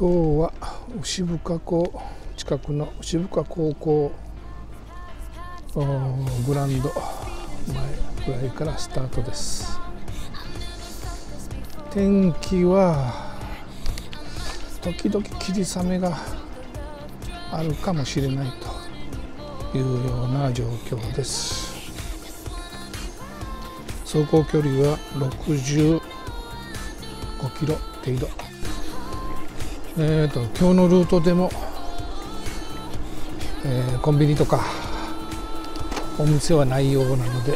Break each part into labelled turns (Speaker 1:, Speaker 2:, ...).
Speaker 1: 今日は牛深湖近くの牛深高校グランド前ぐらいからスタートです。天気は時々霧雨があるかもしれないというような状況です。走行距離は65キロ程度。えーと、今日のルートでも、えー、コンビニとかお店はないようなので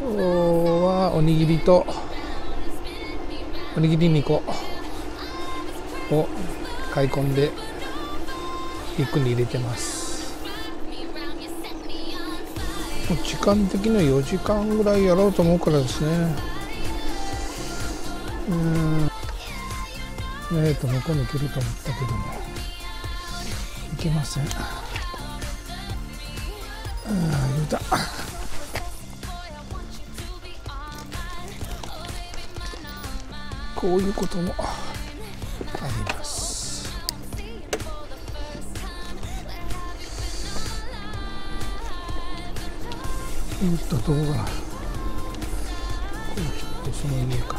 Speaker 1: 今日はおにぎりとおにぎり2個を買い込んでリックに入れてます。時間的には4時間ぐらいやろうと思うからですね。うん。えーと向こうに行けると思ったけども行けません。ああ言うた。こういうこともあります。えっとどうかなこの人その家か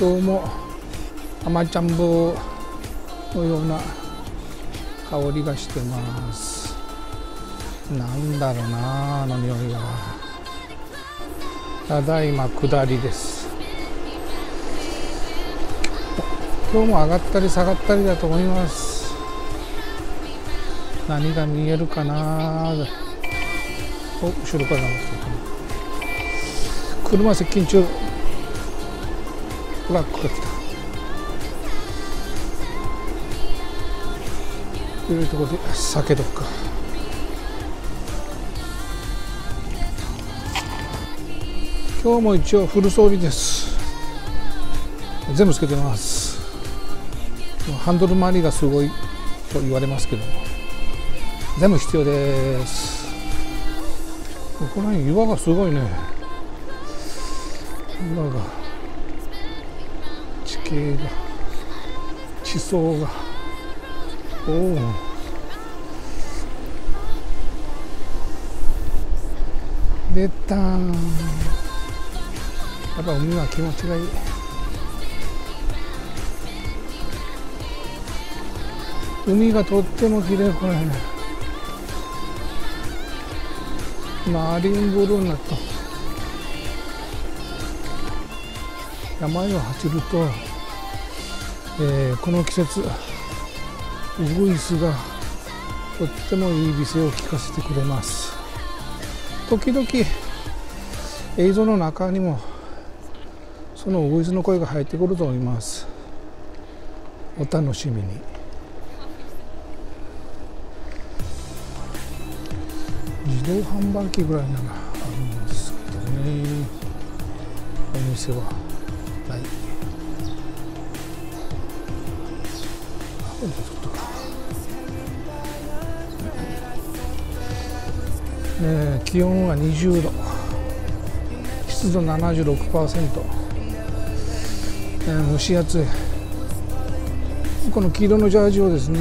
Speaker 1: 今日も甘ちゃんぼのような香りがしてます。なんだろうなあの匂いは。ただいま下りです。今日も上がったり下がったりだと思います。何が見えるかな。お後ろから流して車接近中。トラックが来たというところで避けとくか。今日も一応フル装備です。全部つけてます。ハンドル周りがすごいと言われますけども。全部必要です。この辺岩がすごいね。岩が。系が地層がおお出たやっぱ海は気持ちがいい海がとっても綺麗これ。マリンブルーになった山を走るとえー、この季節ウグイスがとってもいい美声を聞かせてくれます。時々映像の中にもそのウグイスの声が入ってくると思います。お楽しみに。自動販売機ぐらいならあるんですけどね。お店は。えー、気温は20度。湿度76%、えー、蒸し暑い。この黄色のジャージをですね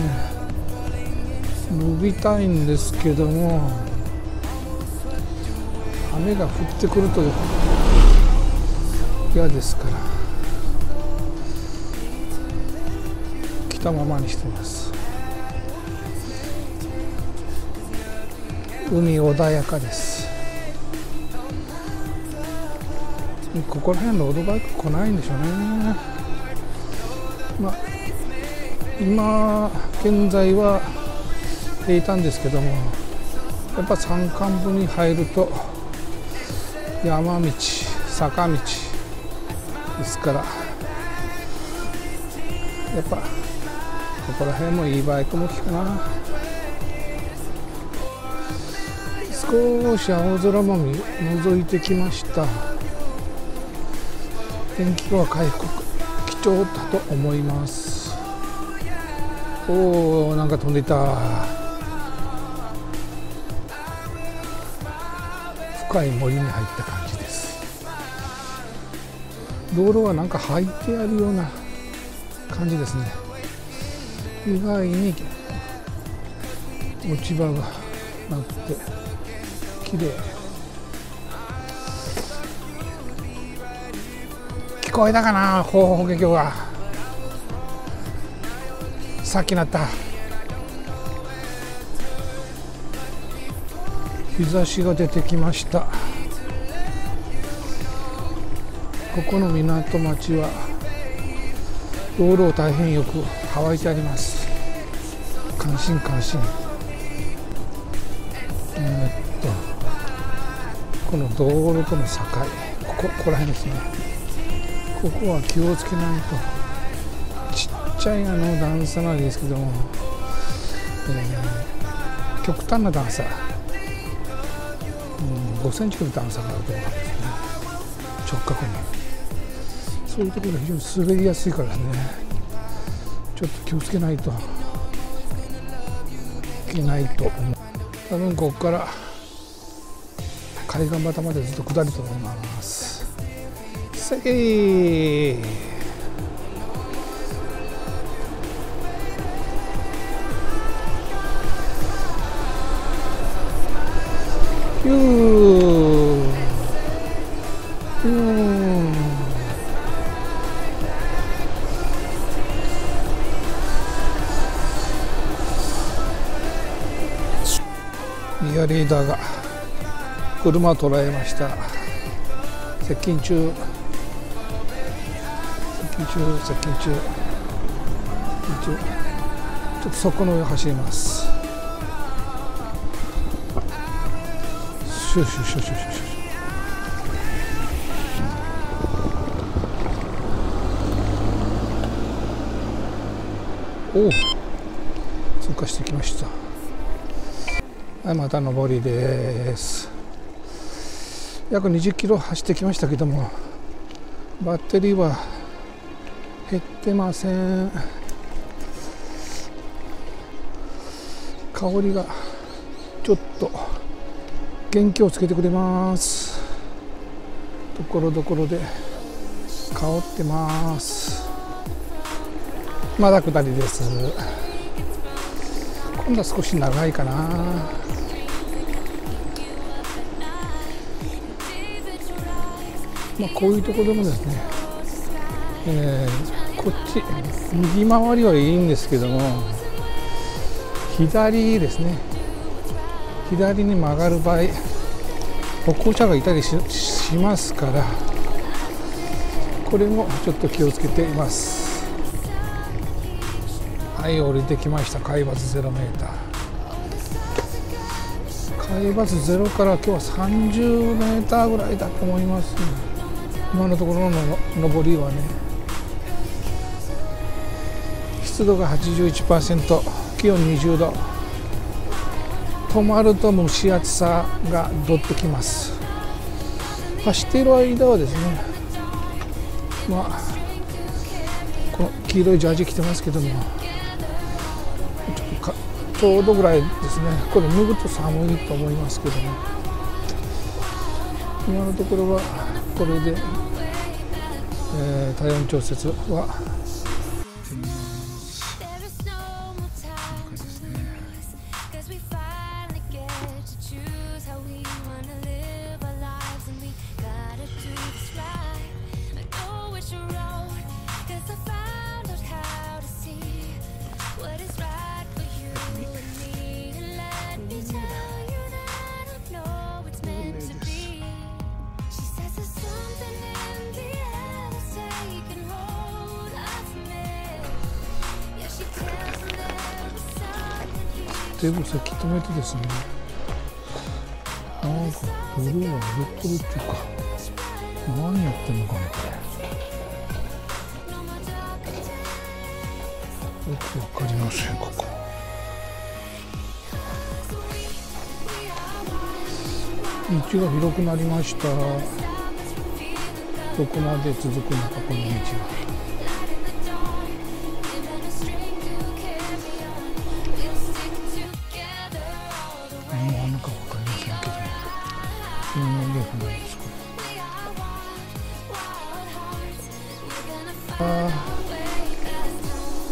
Speaker 1: 脱ぎたいんですけども雨が降ってくると嫌ですから。たままにしてます。海穏やかです。ここら辺ロードバイク来ないんでしょうね。まあ今現在は平坦ですけどもやっぱ山間部に入ると山道坂道ですからやっぱここら辺もいいバイク向きかな。少し青空も覗いてきました。天気は回復貴重だと思います。おおなんか飛んでいた。深い森に入った感じです。道路はなんか入ってあるような感じですね。意外に落ち葉がなって綺麗聞こえたかな方法華鏡がさっきなった日差しが出てきましたここの港町は道路を大変よく乾いてあります。関心関心。えー、っとこの道路との境。ここここら辺ですね。ここは気をつけないと。ちっちゃいあの段差なんですけども、えー、極端な段差。5センチくらい段差があるところなんですね。直角に。そういうところが非常に滑りやすいからね。ちょっと気をつけないといけないと思う。多分ここから海岸端までずっと下りと思います。せけヒュー。リーダーが車を捉えました。接近中。接近中接近中。接近中ちょっとそこの上を走ります。シュシュシュシュシュシュおお通過してきました。はいまた上りです。約20キロ走ってきましたけどもバッテリーは減ってません。香りがちょっと元気をつけてくれます。ところどころで香ってます。まだ下りです。今度は少し長いかな。まあこういうところでもですね、えー、こっち右回りはいいんですけども左ですね。左に曲がる場合歩行者がいたりしますからこれもちょっと気をつけています。はい降りてきました。海抜 0m 海抜0から今日は 30m ぐらいだと思います、ね、今のところの上りはね湿度が81%気温20度。止まると蒸し暑さがどっときます。走っている間はですねまあこの黄色いジャージ着てますけどもちょかちょうどぐらいですね。これ脱ぐと寒いと思いますけども。今のところはこれで、体温調節はテーブル席止めてですね。なんかブルーは踊ってるっていうか何やってんのかなこれ。よくわかりませんここ道が広くなりました。どこまで続くのかこの道は。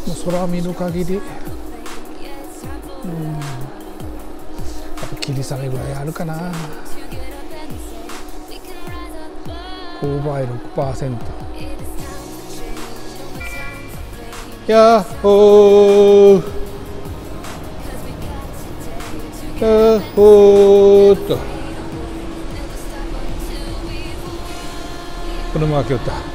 Speaker 1: もう空を見る限りうん。やっぱ霧雨ぐらいあるかな。勾配6%やっほーやっほー。っと。車が来よった。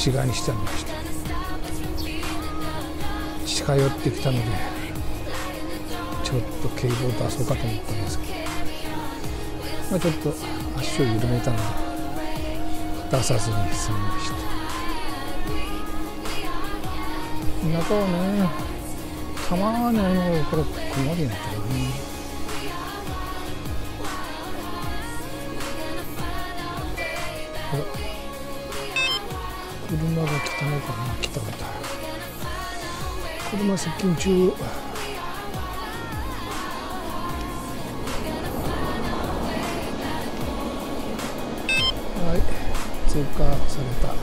Speaker 1: 放し飼いにしてありました。近寄ってきたのでちょっと警棒出そうかと思ったんですけど、まあ、ちょっと足を緩めたので出さずに済みました。中はねたまにあのこれ曇りになってるね車が来たのかな来た来た車接近中はい通過された。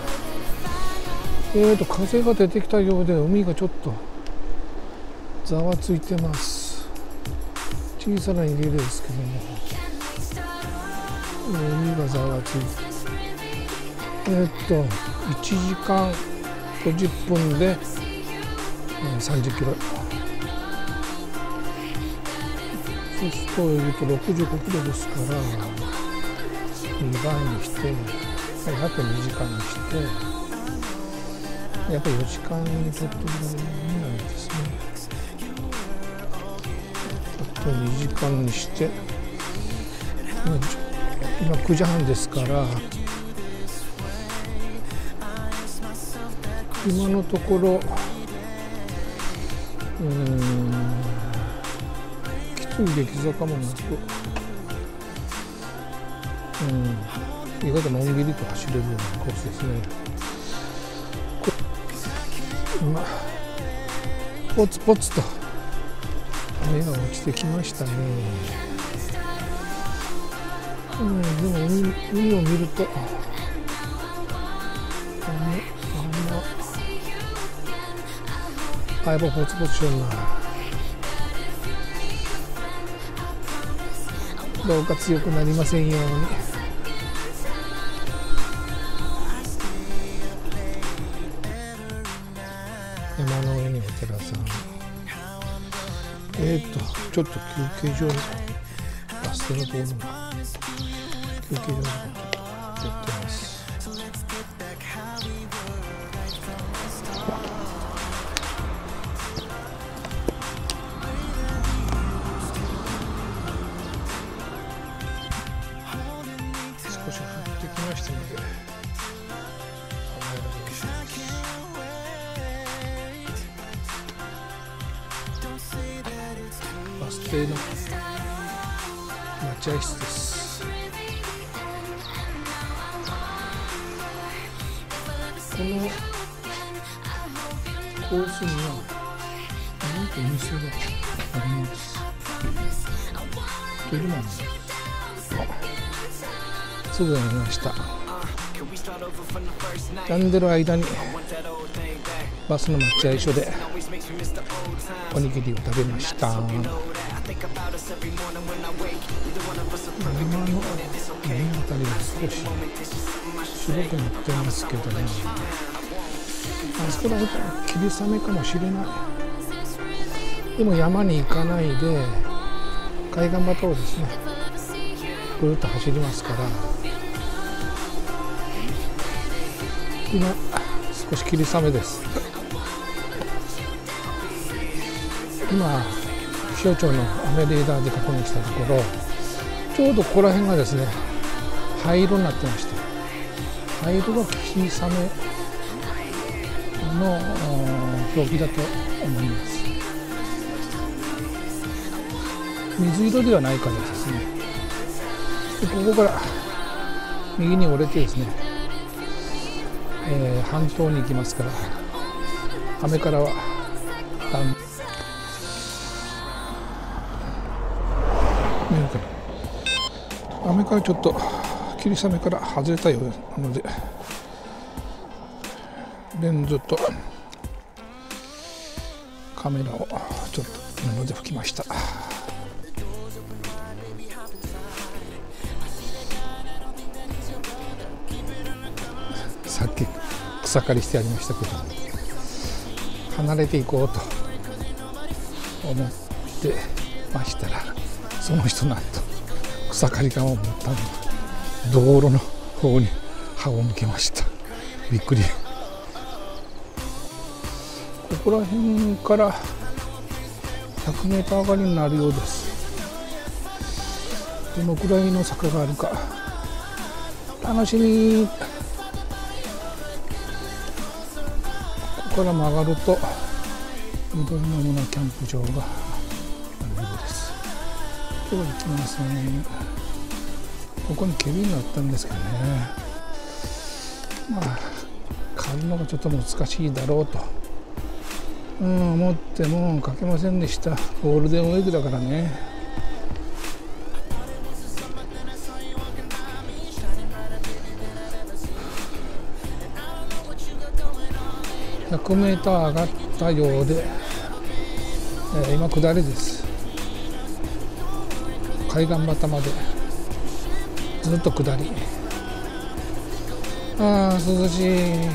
Speaker 1: えーと風が出てきたようで海がちょっとざわついてます。小さな入れですけども。海がざわついて。え、っと。1時間50分で30キロ。そうすると,、えー、と65キロですから2倍にして約2時間にしてやっぱり4時間ちょっとぐらいになるんですね。あと2時間にして今9時半ですから今のところうんきつい激坂もなくうん。意外とのんびりと走れるようなコースですね。今ポツポツと雨が落ちてきましたね。うんでも海海を見るとあやっぱポツポツしよんな。どうか強くなりませんように。山の上にお寺さん。えっ、ー、とちょっと休憩所バス停のところに休憩所の邸の待合室ですこのコースにはなんとお店があります昼間にすぐやりました。並んでる間にバスの待合所でおにぎりを食べました。山の辺りが少し白くなってますけどね。あそこだと霧雨かもしれない。でも山に行かないで海岸端をですね。ぐるっと走りますから。今少し霧雨です。今気象庁の雨レーダーで確認したところちょうどここら辺がですね灰色になってまして灰色が霧雨の表記だと思います。水色ではないからですね。でここから右に折れてですね、えー、半島に行きますから雨からはダウン見えるかな雨からちょっと霧雨から外れたようなのでレンズとカメラをちょっと布で拭きました。草刈りしてありましたけど離れていこうと思ってましたらその人なんと草刈りかを持ったの道路の方に歯を向けました。びっくり。ここら辺から 100m 上がりになるようです。どのくらいの坂があるか楽しみ。から曲がると緑の村キャンプ場があるようです。今日は行きませんここにケビンがあったんですけどね。まあ買うのがちょっと難しいだろうと。うん思ってもかけませんでした。ゴールデンウィークだからね。100メーター上がったようで、えー、今下りです。海岸端までずっと下り。ああ涼しい。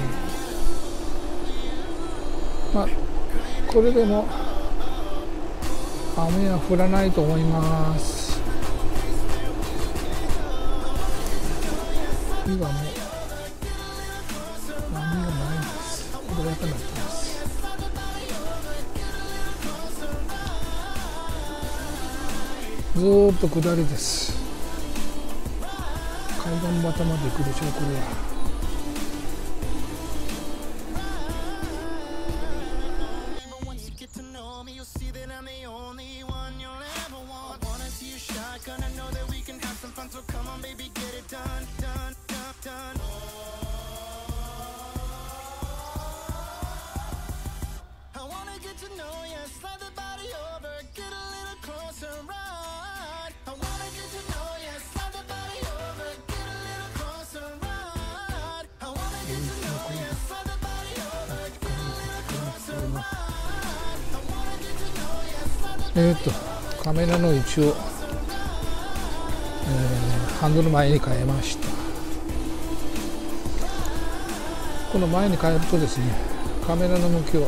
Speaker 1: まあこれでも雨は降らないと思います。今もずっと下りです海岸端まで行くでしょうこれは。メラの位置を、えー、ハンドル前に変えました。この前に変えるとですねカメラの向きを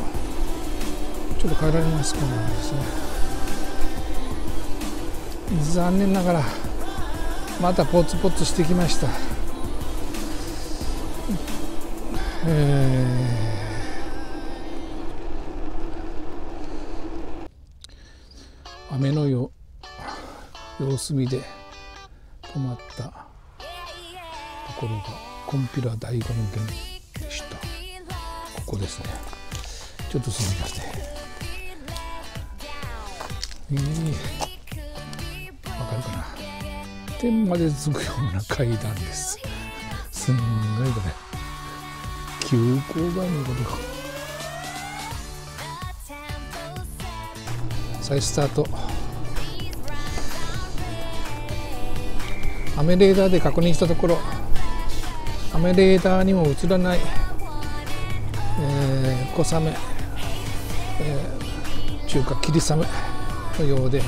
Speaker 1: ちょっと変えられますからですね。残念ながらまたポツポツしてきました。えー様子見で止まったところがコンピュラ大権現でした。ここですね。ちょっとすみません。えー、わかるかな。天まで続くような階段です。すんごいこれ。急勾配のことか。再スタート。雨レーダーで確認したところ雨レーダーにも映らない、えー、小雨、えー、中華霧雨のようで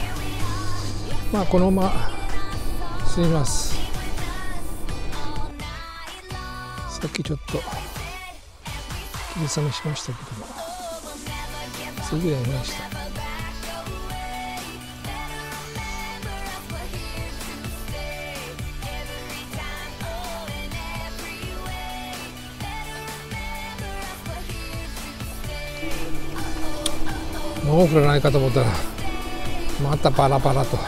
Speaker 1: まあこのまま進みます。さっきちょっと霧雨しましたけどもすぐやりました。もう降らないかと思ったらまたパラパラと。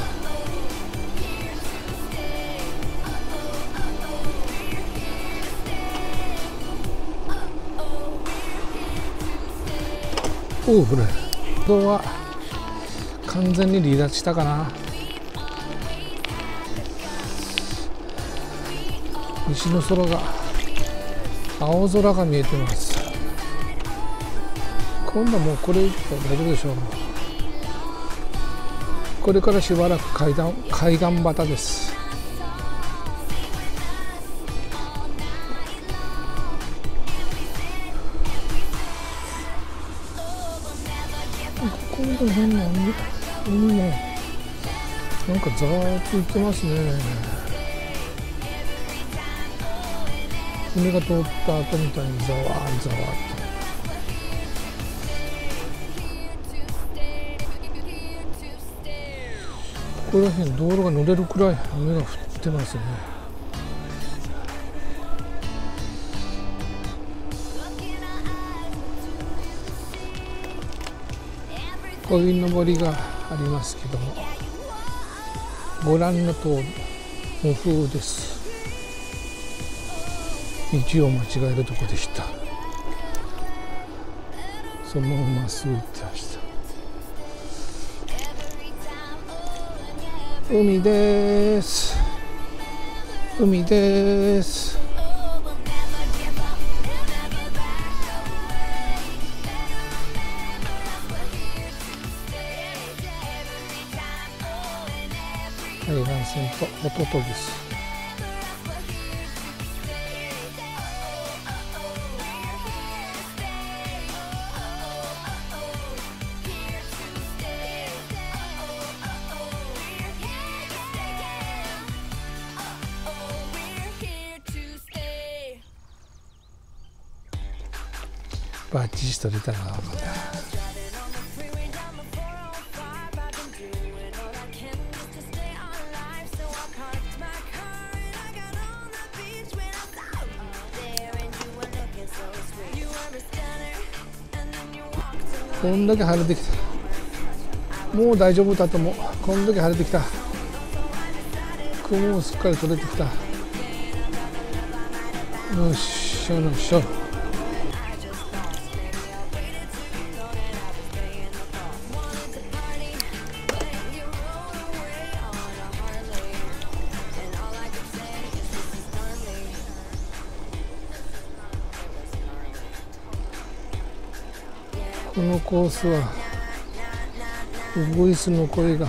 Speaker 1: おおこれ動は完全に離脱したかな？西の空が青空が見えてます。今度はもうこれ大丈夫でしょう。これからしばらく海岸海岸端です。今度変な海もなんかざーっと行ってますね。船が通った後みたいにざわざわここら辺道路が乗れるくらい雨が降ってますね。こういう登りがありますけどもご覧の通り無風です。道を間違えるとこでした。そのまままっすぐ行ってました。海です。海です。海岸線とホトトギスバッチリと出たこんだけ晴れてきた。もう大丈夫だと思う。こんだけ晴れてきた。雲もすっかり取れてきた。よっしゃよっしこのコースはウグイスの声が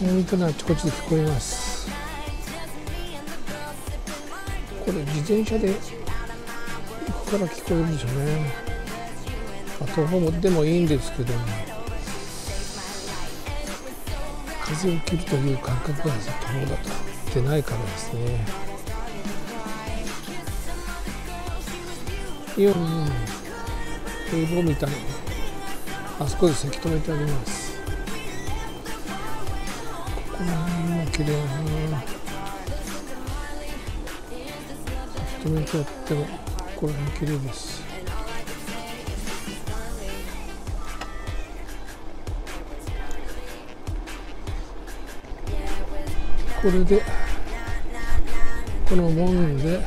Speaker 1: 本当にあちこちで聞こえます。これ自転車で行くから聞こえるんでしょうね。あ徒歩でもいいんですけども。風を切るという感覚が徒歩だと出ないからですね。い。やうん堤防みたいにあそこでせき止めてあります。ここら辺も綺麗な。せき止めてあってもここら辺綺麗です。これでこの門でこ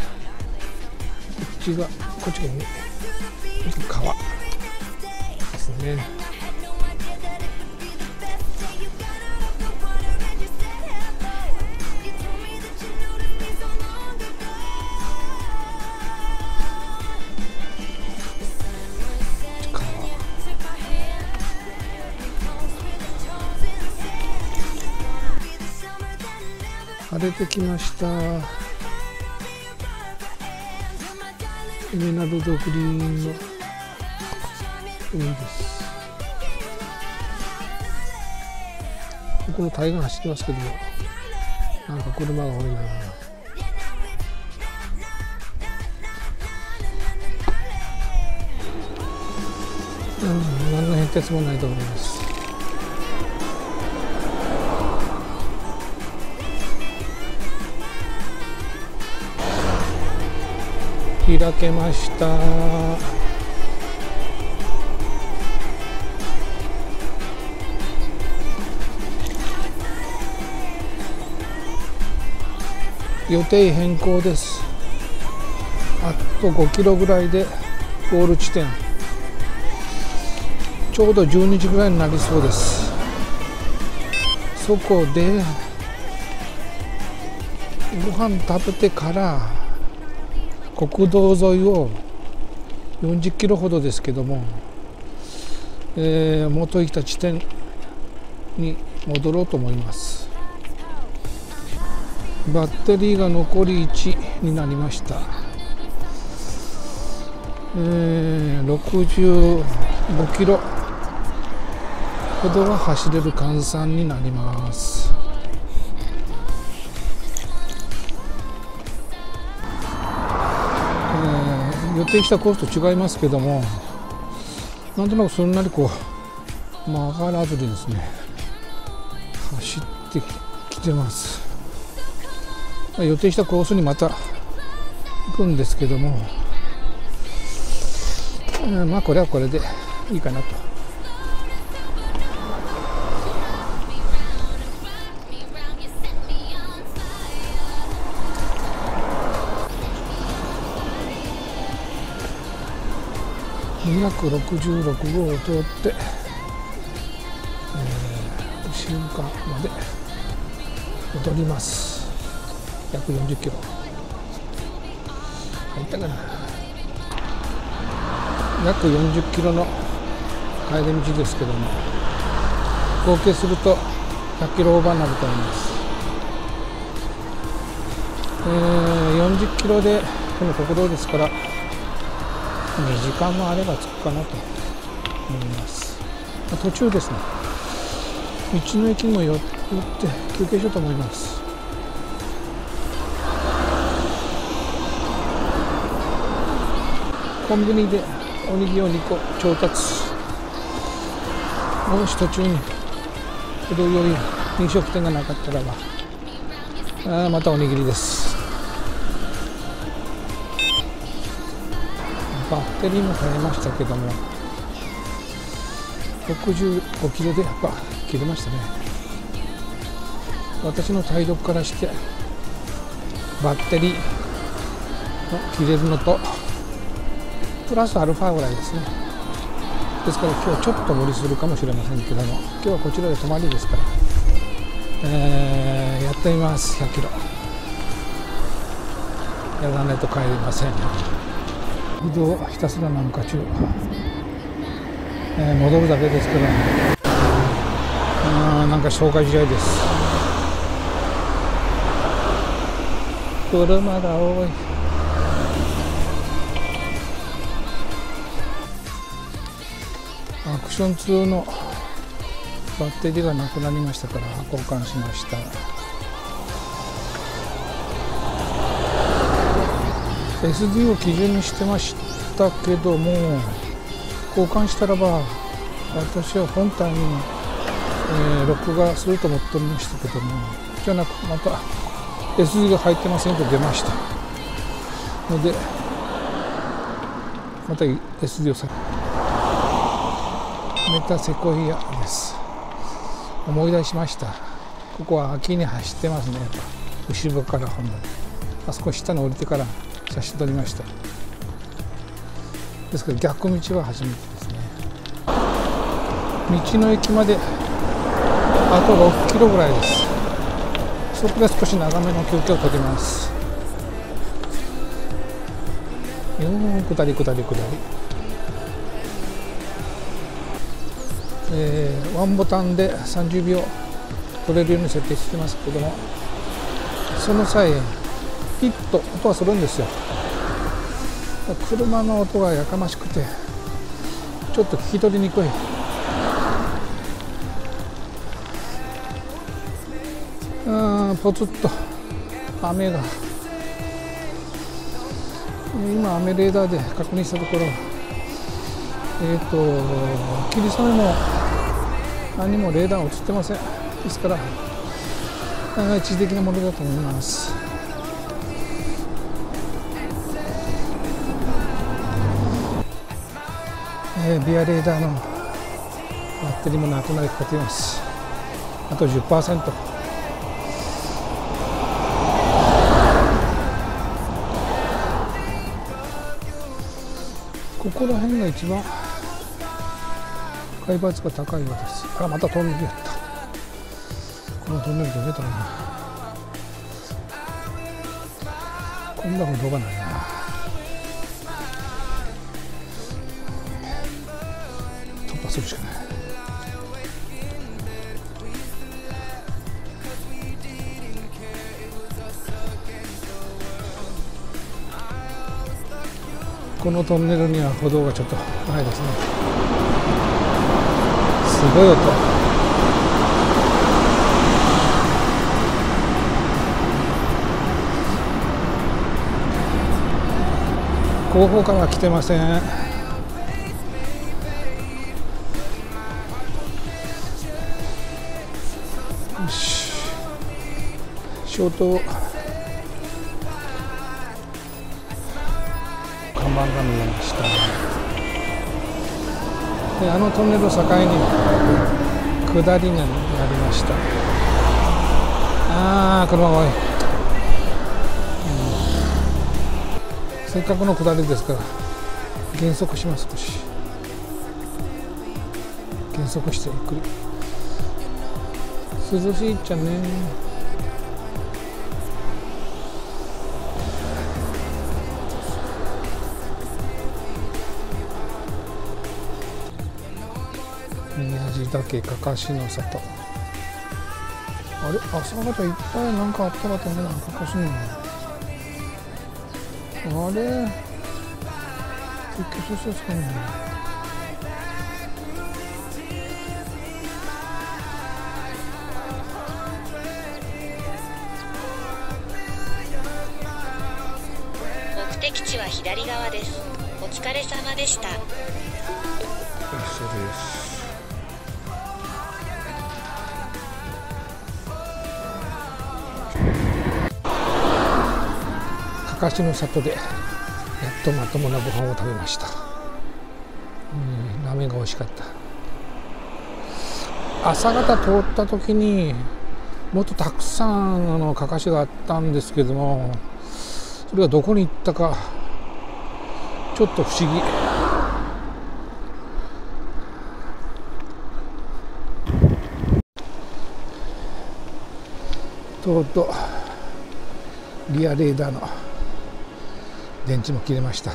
Speaker 1: っちがこっちが川。ですね。晴れてきました。エメラルドグリーンの。海ですこの対岸走ってますけどもなんか車が多いな。うん何の変哲もないと思います。開けました。予定変更です。あと5キロぐらいでゴール地点。ちょうど12時ぐらいになりそうです。そこでご飯食べてから国道沿いを40キロほどですけどもえー、元いた地点に戻ろうと思います。バッテリーが残り1になりました。えー、65キロほどは走れる換算になります。予定したコースと違いますけどもなんとなくそんなにこう曲がらずにですね走ってきてます。予定したコースにまた行くんですけども、まあこれはこれでいいかなと。266号を通って、えー、石岡まで戻ります。約40キロ。入ったかな？約40キロの帰り道ですけども。合計すると100キロオーバーになると思います、えー、40キロでこの国道ですから2時間もあれば着くかなと思います。途中ですね。道の駅も寄って休憩しようと思います。コンビニでおにぎりを2個調達。もし途中に程よい飲食店がなかったらばあまたおにぎりです。バッテリーも変えましたけども65キロでやっぱ切れましたね。私の体力からしてバッテリーの切れるのとプラスアルファぐらいですね。ですから今日ちょっと無理するかもしれませんけども今日はこちらで泊まりですから、えー、やってみます100キロ。やらないと帰りません移動ひたすらなんか中、えー、戻るだけですけどあなんか紹介試合です。車が多い。クション2のバッテリーがなくなりましたから交換しました。SD を基準にしてましたけども交換したらば私は本体に、えー、録画すると思っておりましたけどもじゃなくまた SD が入ってませんと出ました。のでまた SD をさメタセコイアです。思い出しました。ここは秋に走ってますね。後ろからほんのあそこ下に降りてから写真撮りました。ですから逆道は初めてですね。道の駅まであと6キロぐらいです。そこで少し長めの休憩を取ります。よー下り下り下り。えー、ワンボタンで30秒取れるように設定してますけどもその際ピッと音がするんですよ。車の音がやかましくてちょっと聞き取りにくい。うんポツッと雨が。今雨レーダーで確認したところえっ、ー、と霧雨も何もレーダー映ってません。ですから一時的なものだと思います。えー、ビアレーダーのバッテリーもなくなりかけています。あと10%ここら辺が一番海抜が高いようですあまたトンネルやった。このトンネルどうやったな。こんなこと動画な。いな破するしかない。このトンネルには歩道がちょっとないですね。ごい音。後方から来てません。よし。消灯。であのトンネルを境に下りになりました。ああ車多い。せっかくの下りですから減速します少し。減速してゆっくり。涼しいっちゃね。宮地岳かかしの里。あれ？朝方いっぱいなんかあったらと思うなかかしのあれ？結局そうですかね。
Speaker 2: 目的地は左側です。お疲れ様でした。
Speaker 1: そうですかしの里でやっとまともなご飯を食べました。うんラーメンが美味しかった。朝方通った時にもっとたくさんあのかかしがあったんですけどもそれがどこに行ったかちょっと不思議。とうとうリアレーダーの電池も切れました。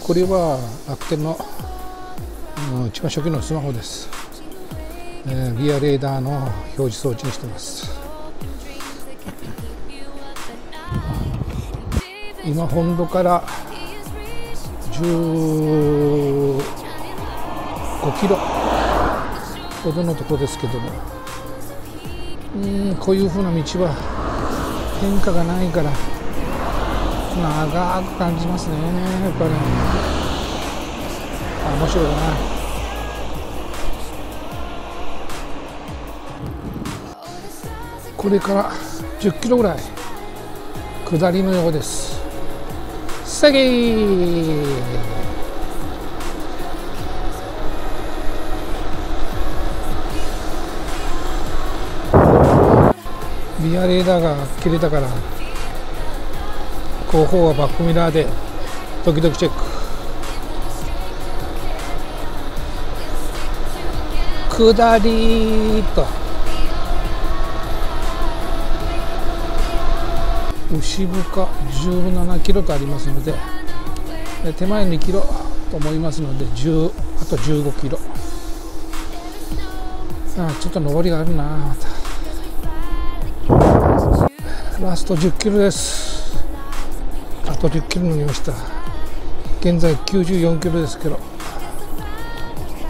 Speaker 1: これは楽天の、うん、一番初期のスマホです、えー、リアレーダーの表示装置にしてます。今本土から15キロほどのところですけどもうんこういうふうな道は変化がないから長く感じますねやっぱり。面白いな。これから10キロぐらい下りのようです。さげビアレーダーが切れたから後方はバックミラーで時々チェック。下りと。牛深17キロとありますので手前2キロと思いますので10あと15キロ。あちょっと上りがあるなラスト10キロです。と10キロ乗りました。現在94キロですけど。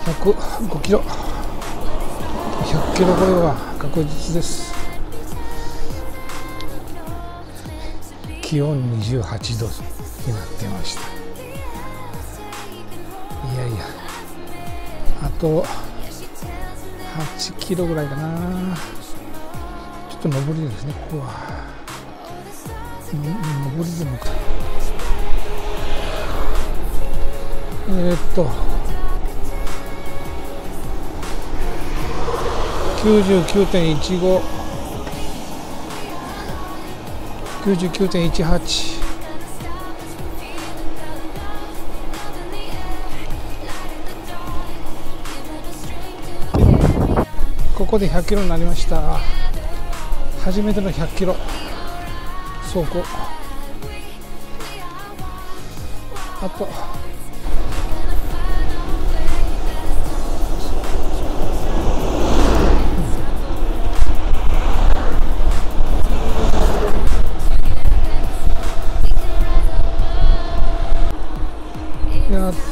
Speaker 1: 105キロ。100キロ超えは確実です。気温28度になってました。いやいや。あと8キロぐらいかな。ちょっと上りですねここは。上りでもか。えー、っと。99.15 99.18ここで100キロになりました。初めての100キロ。走行あと。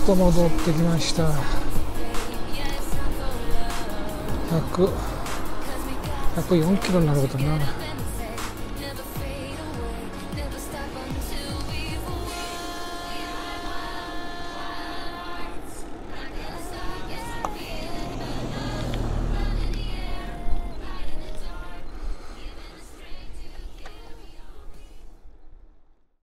Speaker 1: と戻ってきました。100 104キロになることになる。